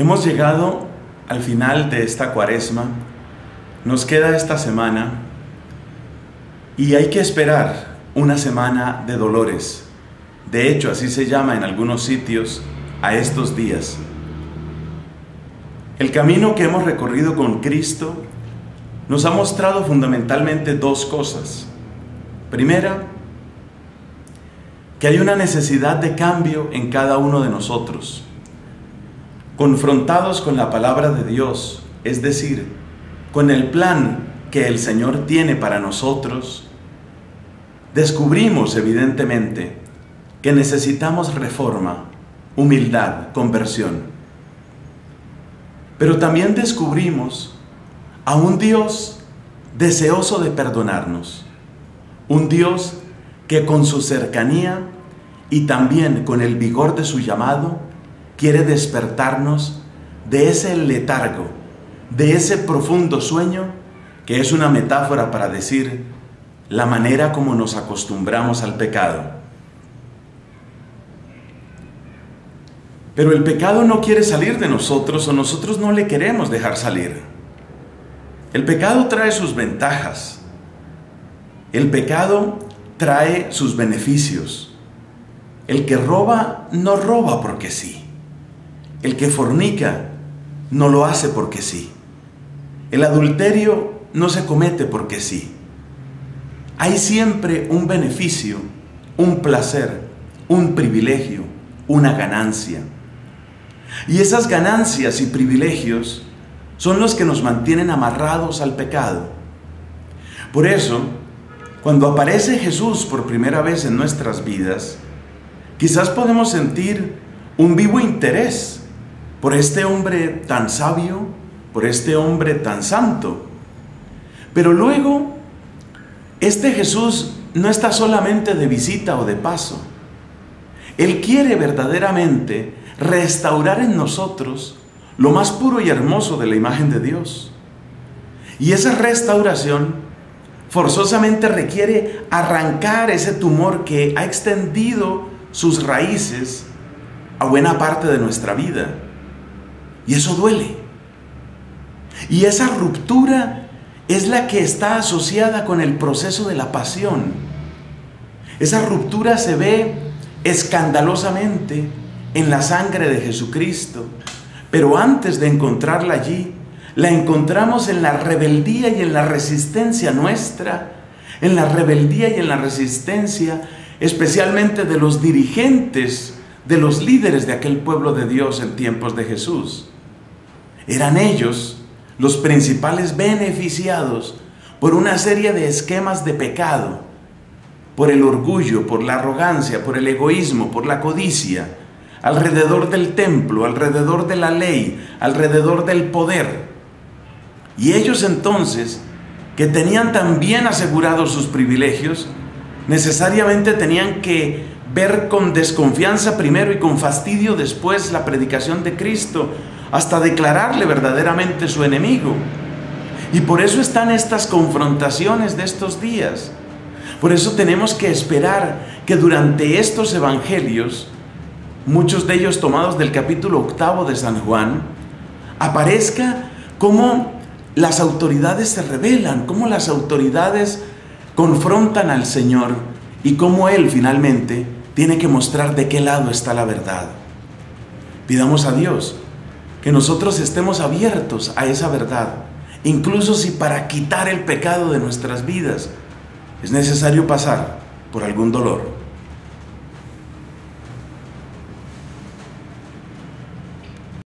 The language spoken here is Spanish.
Hemos llegado al final de esta cuaresma, nos queda esta semana y hay que esperar una semana de dolores. De hecho, así se llama en algunos sitios a estos días. El camino que hemos recorrido con Cristo nos ha mostrado fundamentalmente dos cosas. Primera, que hay una necesidad de cambio en cada uno de nosotros. Confrontados con la palabra de Dios, es decir, con el plan que el Señor tiene para nosotros, descubrimos evidentemente que necesitamos reforma, humildad, conversión. Pero también descubrimos a un Dios deseoso de perdonarnos, un Dios que con su cercanía y también con el vigor de su llamado quiere despertarnos de ese letargo, de ese profundo sueño que es una metáfora para decir la manera como nos acostumbramos al pecado. Pero el pecado no quiere salir de nosotros o nosotros no le queremos dejar salir. El pecado trae sus ventajas. El pecado trae sus beneficios. El que roba no roba porque sí. El que fornica no lo hace porque sí. El adulterio no se comete porque sí. Hay siempre un beneficio, un placer, un privilegio, una ganancia. Y esas ganancias y privilegios son los que nos mantienen amarrados al pecado. Por eso, cuando aparece Jesús por primera vez en nuestras vidas, quizás podemos sentir un vivo interés por este hombre tan sabio, por este hombre tan santo. Pero luego, este Jesús no está solamente de visita o de paso. Él quiere verdaderamente restaurar en nosotros lo más puro y hermoso de la imagen de Dios. Y esa restauración forzosamente requiere arrancar ese tumor que ha extendido sus raíces a buena parte de nuestra vida. Y eso duele. Y esa ruptura es la que está asociada con el proceso de la pasión. Esa ruptura se ve escandalosamente en la sangre de Jesucristo, pero antes de encontrarla allí, la encontramos en la rebeldía y en la resistencia nuestra, en la rebeldía y en la resistencia especialmente de los dirigentes, de los líderes de aquel pueblo de Dios en tiempos de Jesús. Eran ellos los principales beneficiados por una serie de esquemas de pecado, por el orgullo, por la arrogancia, por el egoísmo, por la codicia, alrededor del templo, alrededor de la ley, alrededor del poder. Y ellos entonces, que tenían también asegurados sus privilegios, necesariamente tenían que ver con desconfianza primero y con fastidio después la predicación de Cristo, hasta declararle verdaderamente su enemigo. Y por eso están estas confrontaciones de estos días. Por eso tenemos que esperar que durante estos evangelios muchos de ellos tomados del capítulo octavo de San Juan, aparezca cómo las autoridades se rebelan, cómo las autoridades confrontan al Señor y cómo Él finalmente tiene que mostrar de qué lado está la verdad. Pidamos a Dios que nosotros estemos abiertos a esa verdad, incluso si para quitar el pecado de nuestras vidas es necesario pasar por algún dolor.